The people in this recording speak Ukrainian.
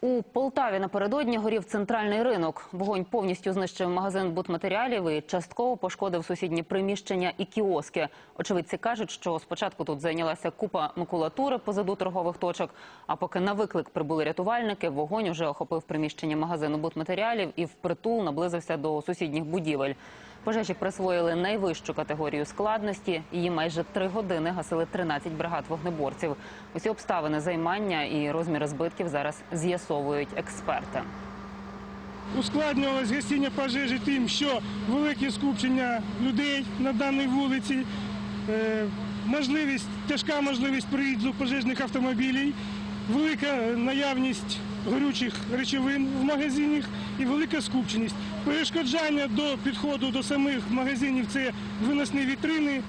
У Полтаві напередодні горів центральний ринок. Вогонь повністю знищив магазин будматеріалів і частково пошкодив сусідні приміщення і кіоски. Очевидці кажуть, що спочатку тут зайнялася купа макулатури позаду торгових точок. А поки на виклик прибули рятувальники, вогонь уже охопив приміщення магазину будматеріалів і впритул наблизився до сусідніх будівель. Пожежі присвоїли найвищу категорію складності. Її майже три години гасили 13 бригад вогнеборців. Усі обставини займання і розміри збитків зараз з'ясовують експерти. Ускладнювалось гасіння пожежі тим, що велике скупчення людей на даній вулиці, е, можливість, тяжка можливість приїзду пожежних автомобілів, велика наявність горючих речовин в магазинах і велика скупченість. Перешкоджання до підходу до самих магазинів це виносні вітрини.